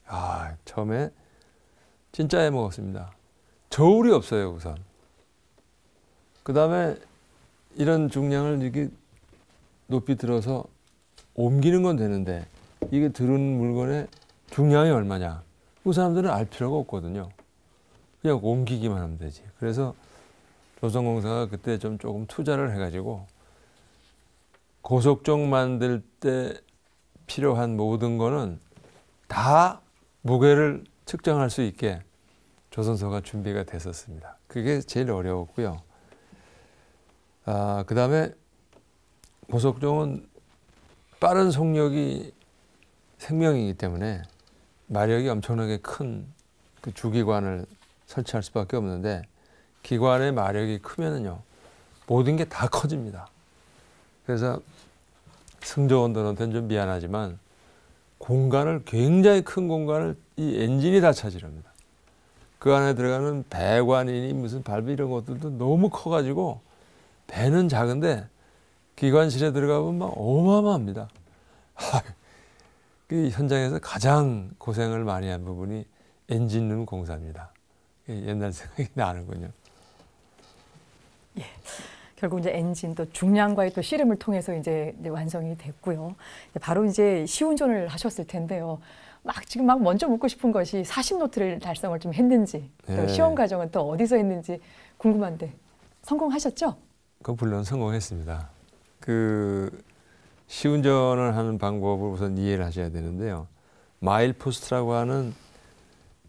아, 처음에 진짜 해 먹었습니다. 저울이 없어요, 우선. 그 다음에 이런 중량을 이렇게 높이 들어서 옮기는 건 되는데 이게 들은 물건의 중량이 얼마냐. 그 사람들은 알 필요가 없거든요. 그냥 옮기기만 하면 되지. 그래서 조선공사가 그때 좀 조금 투자를 해가지고 고속정 만들 때 필요한 모든 거는 다 무게를 측정할 수 있게 조선소가 준비가 됐었습니다. 그게 제일 어려웠고요. 아, 그 다음에 고속종은 빠른 속력이 생명이기 때문에 마력이 엄청나게 큰 그 주기관을 설치할 수밖에 없는데 기관의 마력이 크면은요 모든 게 다 커집니다. 그래서 승조원들한테는 좀 미안하지만 공간을 굉장히 큰 공간을 이 엔진이 다 차지합니다. 그 안에 들어가는 배관이니 무슨 발비 이런 것들도 너무 커가지고 배는 작은데 기관실에 들어가면 막 어마어마합니다. 그 현장에서 가장 고생을 많이 한 부분이 엔진룸 공사입니다. 옛날 생각이 나는군요. 결국 이제 엔진 또 중량과의 또 씨름을 통해서 이제, 이제 완성이 됐고요. 바로 이제 시운전을 하셨을 텐데요. 막 지금 막 먼저 묻고 싶은 것이 40노트를 달성을 좀 했는지 또 네. 시험 과정은 또 어디서 했는지 궁금한데 성공하셨죠? 그 물론 성공했습니다. 그 시운전을 하는 방법을 우선 이해를 하셔야 되는데요. 마일 포스트라고 하는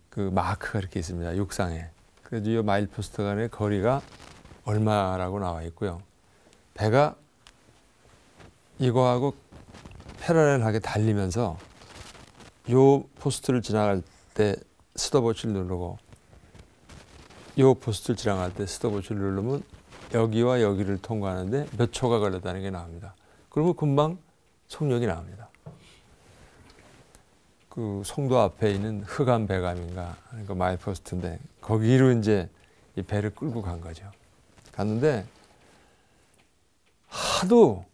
그 마크가 이렇게 있습니다. 육상에. 그래서 이 mile post 간의 거리가 얼마라고 나와 있고요. 배가 이거하고 parallel하게 달리면서 요 post를 지나갈 때 스톱워치를 누르고 요 post를 지나갈 때 스톱워치를 누르면 여기와 여기를 통과하는데 몇 초가 걸렸다는 게 나옵니다. 그러면 금방 속력이 나옵니다. 그 송도 앞에 있는 흑암 배감인가 그 마일포스트인데 거기로 이제 이 배를 끌고 간 거죠. 갔는데 하도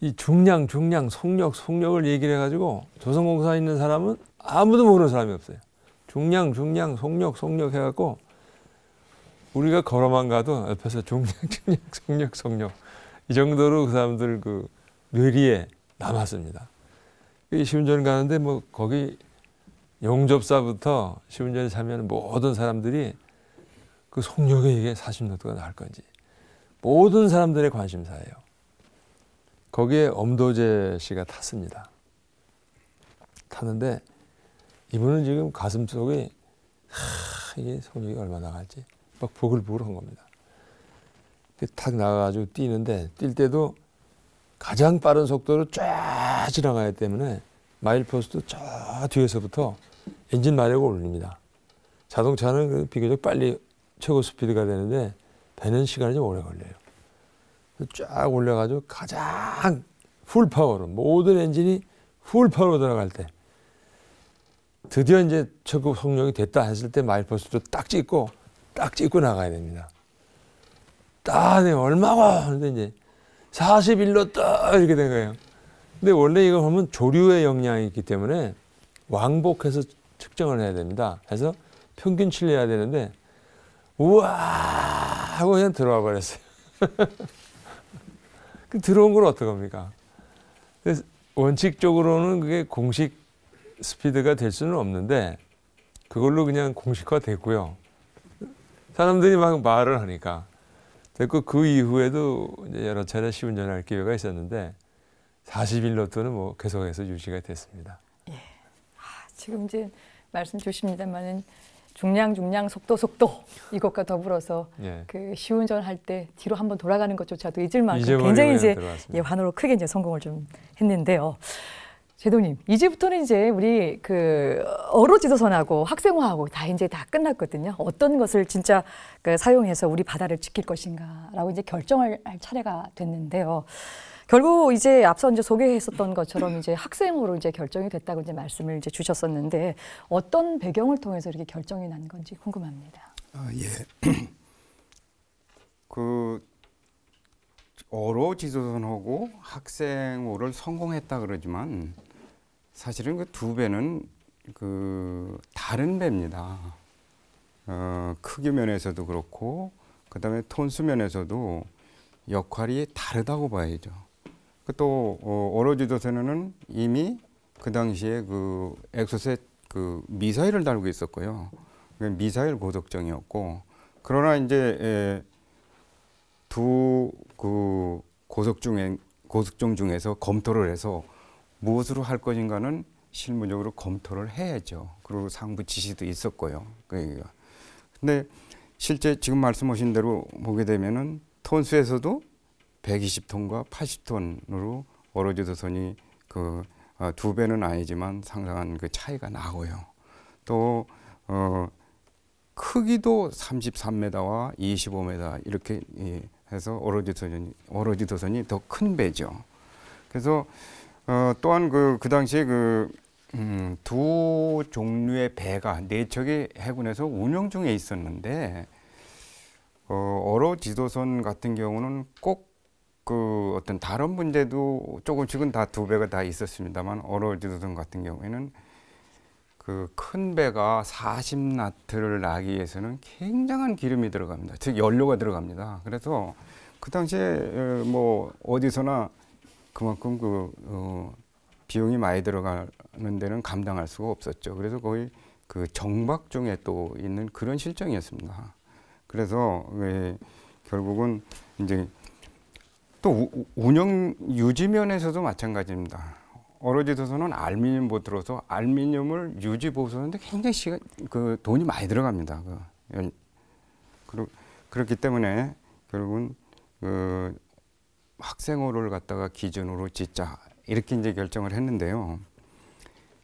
이 중량, 중량, 속력, 속력을 얘기를 해가지고 조선공사에 있는 사람은 아무도 모르는 사람이 없어요. 중량, 중량, 속력, 속력 해갖고 우리가 걸어만 가도 옆에서 중량, 중량, 속력, 속력 이 정도로 그 사람들 그 뇌리에 남았습니다. 이 시운전 가는데 뭐 거기 용접사부터 시운전에 참여하는 모든 사람들이 그 속력에 이게 40노트가 나올 건지 모든 사람들의 관심사예요. 거기에 엄도재 씨가 탔습니다. 탔는데 이분은 지금 가슴 속에 하, 이게 속력이 얼마 나 갈지 막 보글보글한 겁니다. 탁 나가가지고 뛰는데 뛸 때도 가장 빠른 속도로 쫙 지나가야 때문에 mile post 저 뒤에서부터 엔진 마력을 올립니다. 자동차는 그 비교적 빨리 최고 스피드가 되는데 배는 시간이 좀 오래 걸려요. 쫙 올려가지고 가장 full power로 모든 엔진이 full power로 들어갈 때 드디어 이제 최고 속력이 됐다 했을 때 mile post도 딱 찍고 딱 찍고 나가야 됩니다. 딱, 네, 얼마고? 하는데 이제 41로 딱 이렇게 된 거예요. 근데 원래 이거 보면 조류의 영향이 있기 때문에 왕복해서 측정을 해야 됩니다. 그래서 평균치를 해야 되는데 우와 하고 그냥 들어와 버렸어요. 그 들어온 걸 어떡합니까? 원칙적으로는 그게 공식 스피드가 될 수는 없는데 그걸로 그냥 공식화 됐고요. 사람들이 막 말을 하니까 됐고 그 이후에도 이제 여러 차례 시운전할 기회가 있었는데 40일 로또는 뭐 계속해서 유지가 됐습니다. 지금 이제 말씀 주십니다만은 중량 중량 속도 속도 이것과 더불어서 예. 그 시운전 할 때 뒤로 한번 돌아가는 것조차도 잊을 만큼 굉장히 이제. 예, 환호로 크게 이제 성공을 좀 했는데요. 제동님 이제부터는 이제 우리 그 어로 지도선하고 학생호하고 다 이제 다 끝났거든요. 어떤 것을 진짜 그 사용해서 우리 바다를 지킬 것인가라고 이제 결정을 할 차례가 됐는데요. 결국 이제 앞서 이제 소개했었던 것처럼 이제 학생으로 이제 결정이 됐다고 이제 말씀을 이제 주셨었는데 어떤 배경을 통해서 이렇게 결정이 난 건지 궁금합니다. 아, 예. 그 어로 지도선하고 학생호를 성공했다 그러지만 사실은 그 두 배는 그 다른 배입니다. 어, 크기 면에서도 그렇고 그다음에 톤수 면에서도 역할이 다르다고 봐야죠. 그또 어, 어로 지도선에는 이미 그 당시에 그 엑소셋 그 미사일을 달고 있었고요. 그 미사일 고속정이었고 그러나 이제 두 그 고속 중에 고속정 중에서 검토를 해서 무엇으로 할 것인가는 실무적으로 검토를 해야죠. 그리고 상부 지시도 있었고요. 그러니까 근데 실제 지금 말씀하신 대로 보게 되면은 톤수에서도 120톤과 80톤으로 어로지 도선이 그 두 배는 아니지만 상당한 그 차이가 나고요. 또 어, 크기도 33m와 25m 이렇게 예, 해서 어로지 도선이 어로지 도선이 더 큰 배죠. 그래서 어, 또한 그, 그 당시에 그, 음, 두 종류의 배가 네 척이 해군에서 운영 중에 있었는데, 어, 어로 지도선 같은 경우는 꼭 그 어떤 다른 문제도 조금씩은 다 두 배가 다 있었습니다만, 어로 지도선 같은 경우에는 그 큰 배가 40나트를 나기 위해서는 굉장한 기름이 들어갑니다. 즉, 연료가 들어갑니다. 그래서 그 당시에 어, 뭐 어디서나 그만큼 그 어, 비용이 많이 들어가는 데는 감당할 수가 없었죠. 그래서 거의 그 정박 중에 또 있는 그런 실정이었습니다. 그래서 왜 결국은 이제 또 우- 운영 유지 면에서도 마찬가지입니다. 어로지도서는 알미늄 보트로서 알미늄을 유지 보수하는데 굉장히 시간 그 돈이 많이 들어갑니다. 그 그렇기 때문에 결국은 그 학생호를 갖다가 기준으로 짓자 이렇게 이제 결정을 했는데요.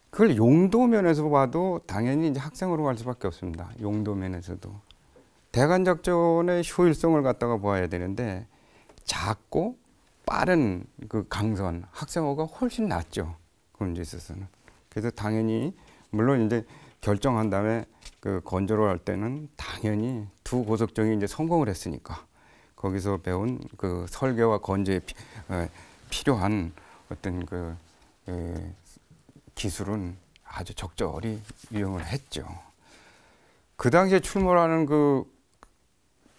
그걸 용도 면에서 봐도 당연히 이제 학생호로 갈 수밖에 없습니다. 용도 면에서도 대간 작전의 효율성을 갖다가 보아야 되는데 작고 빠른 그 강선 학생호가 훨씬 낫죠. 그 문제 있어서는 그래서 당연히 물론 이제 결정한 다음에 그 건조를 할 때는 당연히 두 고속정이 이제 성공을 했으니까 거기서 배운 그 설계와 건조에 피, 어, 필요한 어떤 그 에, 기술은 아주 적절히 이용을 했죠. 그 당시에 출몰하는 그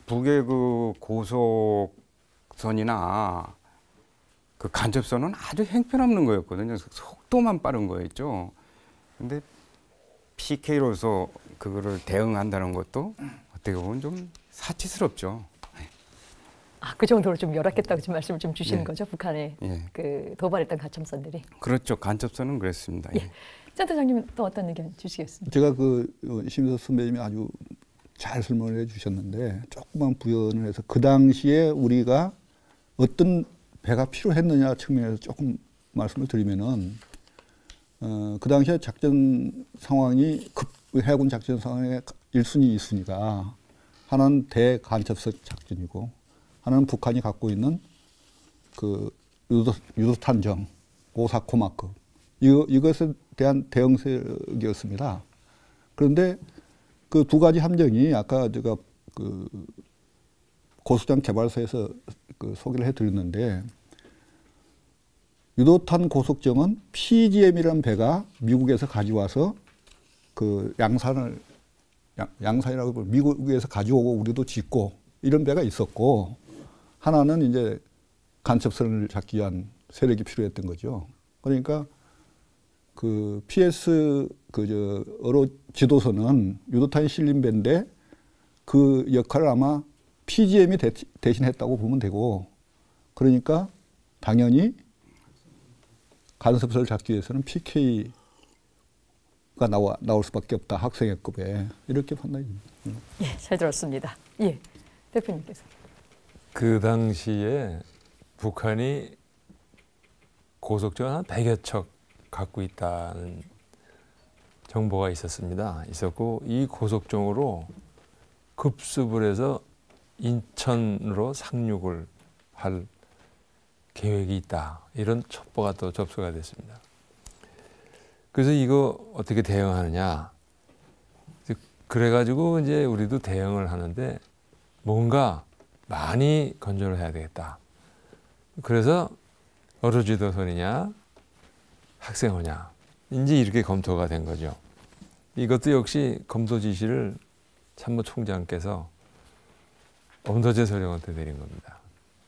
북의 그 고속선이나 그 간접선은 아주 형편없는 거였거든요. 속도만 빠른 거였죠. 근데 PK로서 그거를 대응한다는 것도 어떻게 보면 좀 사치스럽죠. 아, 그 정도로 좀 열악했다고 지금 말씀을 좀 주시는 예. 거죠? 북한의 예. 그 도발했던 가첨선들이. 그렇죠. 간접선은 그랬습니다. 예. 센터장님 또 어떤 의견 주시겠습니까? 제가 그 어, 심석 선배님이 아주 잘 설명을 해 주셨는데 조금만 부연을 해서 그 당시에 우리가 어떤 배가 필요했느냐 측면에서 조금 말씀을 드리면은 어, 그 당시에 작전 상황이 급 해군 작전 상황에 1순위, 2순위가 하나는 대간첩선 작전이고 하나는 북한이 갖고 있는 그 유도, 유도탄정 오사코마급 이거, 이것에 대한 대응책이었습니다. 그런데 그 두 가지 함정이 아까 제가 그 고수장 개발소에서 그 소개를 해드렸는데 유도탄 고속정은 PGM이라는 배가 미국에서 가져와서 그 양산을 양, 양산이라고 부르- 미국에서 가져오고 우리도 짓고 이런 배가 있었고 하나는 이제 간첩선을 잡기 위한 세력이 필요했던 거죠. 그러니까 그 PS 그저 어로 지도서는 유도탄이 실린 배인데 그 역할을 아마 PGM이 대, 대신했다고 보면 되고 그러니까 당연히 간섭서를 잡기 위해서는 PK가 나와 나올 수밖에 없다 학생회급에 이렇게 판단입니다. 예, 잘 들었습니다. 예, 대표님께서. 그 당시에 북한이 고속정 한 100여 척 갖고 있다는 정보가 있었습니다. 있었고 이 고속정으로 급습을 해서 인천으로 상륙을 할 계획이 있다. 이런 첩보가 또 접수가 됐습니다. 그래서 이거 어떻게 대응하느냐. 그래가지고 이제 우리도 대응을 하는데 뭔가 많이 건조를 해야 되겠다. 그래서 어르지도선이냐 학생호냐 이제 이렇게 검토가 된 거죠. 이것도 역시 검토 지시를 참모총장께서 엄도재 소령한테 내린 겁니다.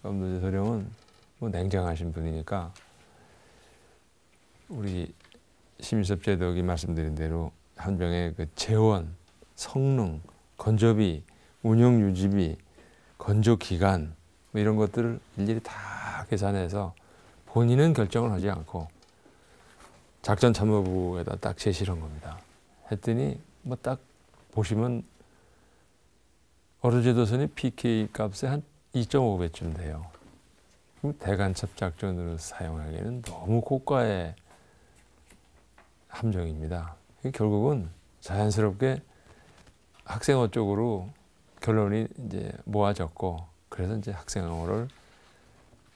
엄도재 소령은 뭐 냉정하신 분이니까 우리 심의섭 제독이 말씀드린 대로 한병의 그 재원, 성능, 건조비, 운영 유지비, 건조 기간 뭐 이런 것들을 일일이 다 계산해서 본인은 결정을 하지 않고 작전 참모부에다 딱 제시를 한 겁니다. 했더니 뭐 딱 보시면 어르제도선이 PK 값에 한 2.5배쯤 돼요. 대간첩 작전으로 사용하기에는 너무 고가의 함정입니다. 결국은 자연스럽게 학생어 쪽으로 결론이 이제 모아졌고 그래서 이제 학생어를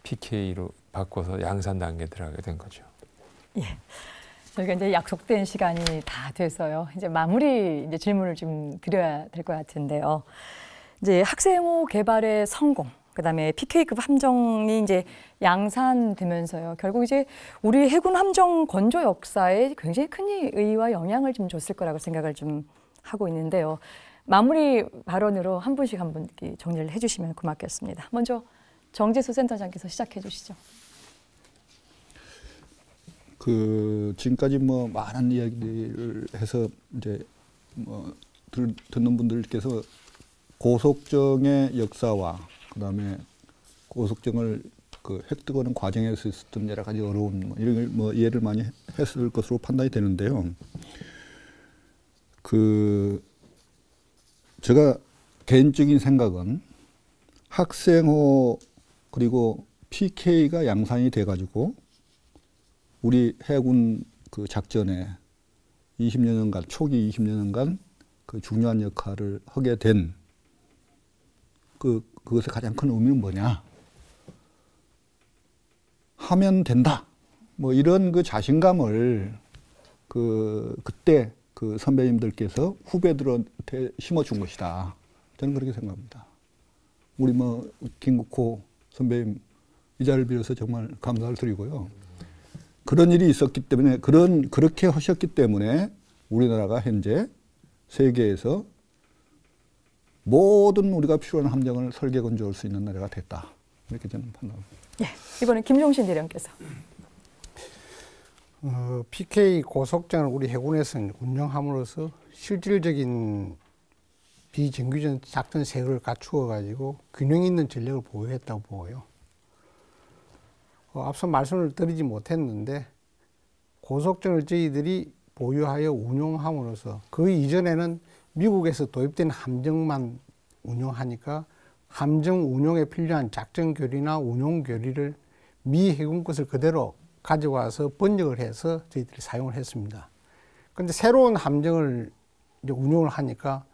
PK로 바꿔서 양산 단계 들어가게 된 거죠. 예. 저희가 이제 약속된 시간이 다 돼서요. 이제 마무리 이제 질문을 좀 드려야 될 것 같은데요. 이제 학생호 개발의 성공, 그다음에 PK급 함정이 이제 양산되면서요. 결국 이제 우리 해군 함정 건조 역사에 굉장히 큰 의의와 영향을 좀 줬을 거라고 생각을 좀 하고 있는데요. 마무리 발언으로 한 분씩 한분 정리를 해주시면 고맙겠습니다. 먼저 정재수 센터장께서 시작해 주시죠. 그 지금까지 뭐 많은 이야기를 해서 이제 뭐 들, 듣는 분들께서 고속정의 역사와 그다음에 고속정을 그 획득하는 과정에서 있었던 여러 가지 어려움 뭐 이런 걸 뭐 이해를 많이 했을 것으로 판단이 되는데요. 그 제가 개인적인 생각은 학생호 그리고 PK가 양산이 돼가지고 우리 해군 그 작전에 20년간 초기 20년간 그 중요한 역할을 하게 된 그 그것의 가장 큰 의미는 뭐냐? 하면 된다. 뭐 이런 그 자신감을 그 그때 그 선배님들께서 후배들한테 심어준 것이다. 저는 그렇게 생각합니다. 우리 뭐 김국호 선배님 이 자리를 빌어서 정말 감사를 드리고요. 그런 일이 있었기 때문에 그런 그렇게 하셨기 때문에 우리나라가 현재 세계에서 모든 우리가 필요한 함정을 설계 건조할 수 있는 나라가 됐다. 이렇게 저는 판단합니다. 예, 이번에 김종신 대령께서. 어, PK 고속장을 우리 해군에서는 운영함으로써 실질적인 비정규전 작전 세를 갖추어 가지고 균형 있는 전력을 보유했다고 보고요. 어, 앞서 말씀을 드리지 못했는데 고속정을 저희들이 보유하여 운용함으로써 그 이전에는 미국에서 도입된 함정만 운용하니까 함정 운용에 필요한 작전 교리나 운용 교리를 미 해군 것을 그대로 가져와서 번역을 해서 저희들이 사용을 했습니다. 그런데 새로운 함정을 이제 운용을 하니까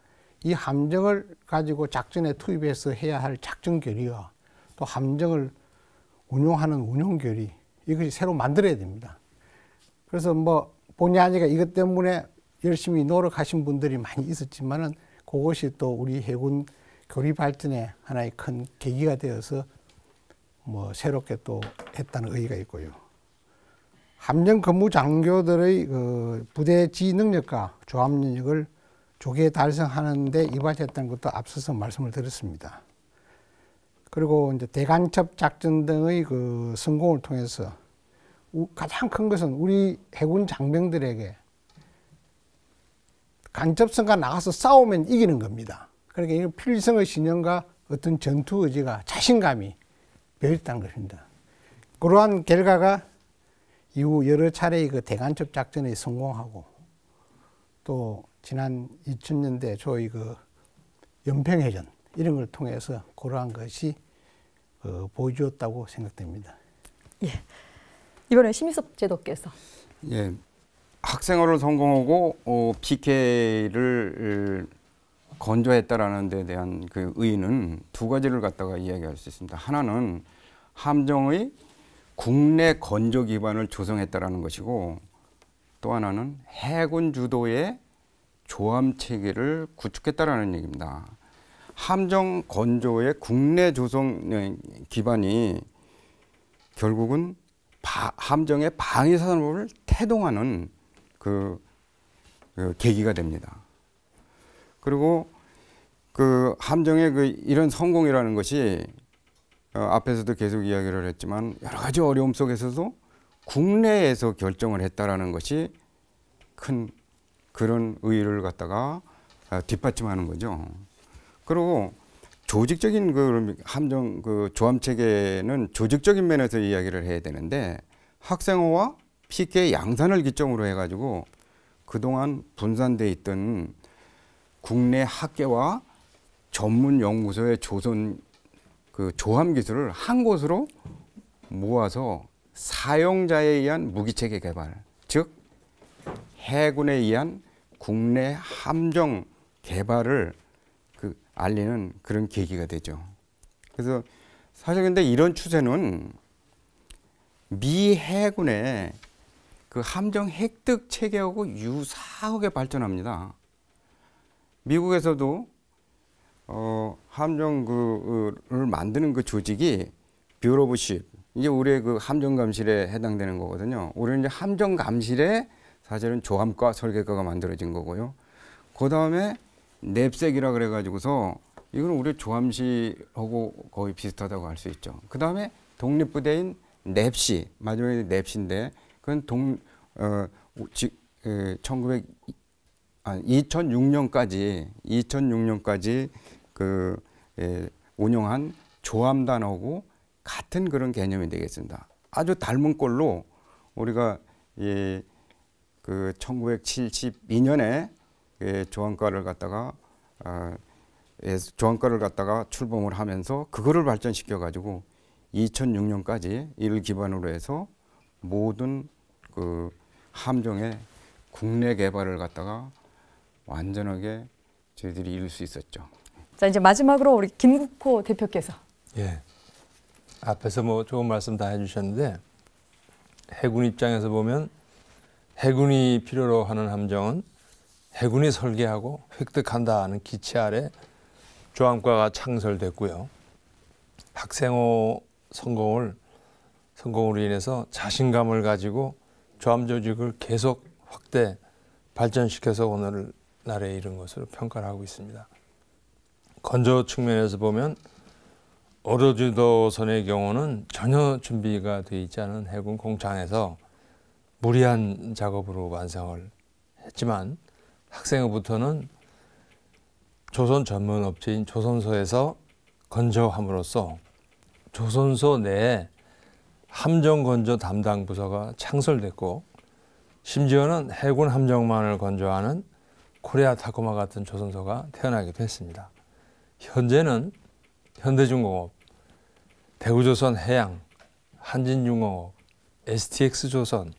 이 함정을 가지고 작전에 투입해서 해야 할 작전 교리와 또 함정을 운용하는 운용 교리 이것이 새로 만들어야 됩니다. 그래서 뭐 본의 아니가 이것 때문에 열심히 노력하신 분들이 많이 있었지만은 그것이 또 우리 해군 교리 발전의 하나의 큰 계기가 되어서 뭐 새롭게 또 했다는 의의가 있고요. 함정 근무 장교들의 그 부대 지 능력과 조합 능력을 조기에 달성하는 데 이바지했다는 것도 앞서서 말씀을 드렸습니다. 그리고 이제 대간첩 작전 등의 그 성공을 통해서 우- 가장 큰 것은 우리 해군 장병들에게 간첩선과 나가서 싸우면 이기는 겁니다. 그러니까 이 필성의 신념과 어떤 전투 의지가 자신감이 배었다는 것입니다. 그러한 결과가 이후 여러 차례의 그 대간첩 작전에 성공하고 또 지난 2000년대 초의 그 연평해전 이런 걸 통해서 그러한 것이 어, 보여주었다고 생각됩니다. 이번에 심희섭 제도께서 예, 학생어를 성공하고 어, PK를 건조했다라는 데 대한 그 의의는 두 가지를 갖다가 이야기할 수 있습니다. 하나는 함정의 국내 건조 기반을 조성했다라는 것이고 또 하나는 해군 주도의 조함 체계를 구축했다라는 얘기입니다. 함정 건조의 국내 조성 네, 기반이 결국은 바- 함정의 방위 산업을 태동하는 그, 그 계기가 됩니다. 그리고 그 함정의 그 이런 성공이라는 것이 어, 앞에서도 계속 이야기를 했지만 여러 가지 어려움 속에서도 국내에서 결정을 했다라는 것이 큰 그런 의의를 갖다가 어, 뒷받침하는 거죠. 그리고 조직적인 그 함정 그 조함 체계는 조직적인 면에서 이야기를 해야 되는데 학생호와 PK 양산을 기점으로 해가지고 그동안 분산돼 있던 국내 학계와 전문 연구소의 조선 그 조함 기술을 한 곳으로 모아서 사용자에 의한 무기 체계 개발, 즉 해군에 의한 국내 함정 개발을 그 알리는 그런 계기가 되죠. 그래서 사실 근데 이런 추세는 미 해군의 그 함정 획득 체계하고 유사하게 발전합니다. 미국에서도 어, 함정 그를 만드는 그 조직이 Bureau of Ship 이게 우리의 그 함정 감실에 해당되는 거거든요. 우리는 이제 함정 감실에 사실은 조함과 설계과가 만들어진 거고요. 그 다음에 NAVSEC이라 그래가지고서 이건 우리 조함실하고 거의 비슷하다고 할 수 있죠. 그 다음에 독립부대인 냅시 마지막에 냅시인데 그건 동 어, 지, 에, 1900 아, 2006년까지 2006년까지 그 예, 운영한 조함단하고 같은 그런 개념이 되겠습니다. 아주 닮은 꼴로 우리가 예, 그 1972년에 예, 조항과를 갖다가 아, 예, 조항과를 갖다가 출범을 하면서 그거를 발전시켜 가지고 2006년까지 이를 기반으로 해서 모든 그 함정의 국내 개발을 갖다가 완전하게 저희들이 이룰 수 있었죠. 자 이제 마지막으로 우리 김국호 대표께서 예. 앞에서 뭐 좋은 말씀 다 해주셨는데 해군 입장에서 보면 해군이 필요로 하는 함정은 해군이 설계하고 획득한다는 기치 아래 조함과가 창설됐고요. 학생호 성공을 성공으로 인해서 자신감을 가지고 조함 조직을 계속 확대 발전시켜서 오늘날에 이른 것으로 평가를 하고 있습니다. 건조 측면에서 보면 어로지도선의 경우는 전혀 준비가 되어 있지 않은 해군 공장에서 무리한 작업으로 완성을 했지만 학생부터는 조선 전문 업체인 조선소에서 건조함으로써 조선소 내에 함정 건조 담당 부서가 창설됐고 심지어는 해군 함정만을 건조하는 코리아 타코마 같은 조선소가 태어나기도 했습니다. 현재는 현대중공업, 대우조선 해양, 한진중공업, STX조선,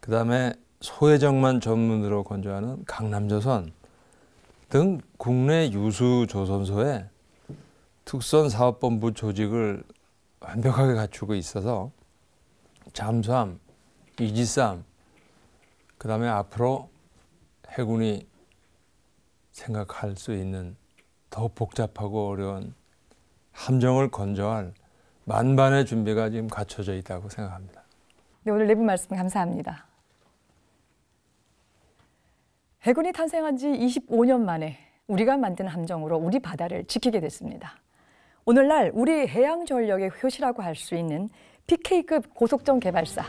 그 다음에 소해정만 전문으로 건조하는 강남조선 등 국내 유수 조선소에 특선사업본부 조직을 완벽하게 갖추고 있어서 잠수함, 이지함, 그 다음에 앞으로 해군이 생각할 수 있는 더 복잡하고 어려운 함정을 건조할 만반의 준비가 지금 갖춰져 있다고 생각합니다. 네, 오늘 내부 말씀 감사합니다. 해군이 탄생한 지 25년 만에 우리가 만든 함정으로 우리 바다를 지키게 됐습니다. 오늘날 우리 해양 전력의 효시라고 할 수 있는 PK급 고속정 개발사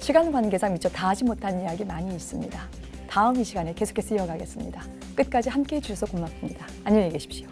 시간 관계상 미처 다 하지 못한 이야기 많이 있습니다. 다음 이 시간에 계속해서 이어가겠습니다. 끝까지 함께해 주셔서 고맙습니다. 안녕히 계십시오.